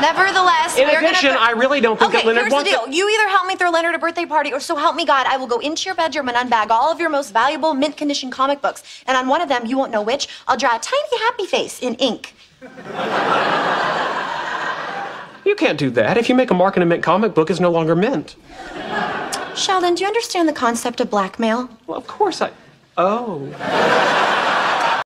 Nevertheless, In addition. I really don't think okay, that Leonard here's wants the to- deal. You either help me throw Leonard a birthday party, or so help me God, I will go into your bedroom and unbag all of your most valuable mint condition comic books. And on one of them, you won't know which, I'll draw a tiny happy face in ink. You can't do that. If you make a mark in a mint comic book, it's no longer mint. Sheldon, do you understand the concept of blackmail? Well, of course I. Oh.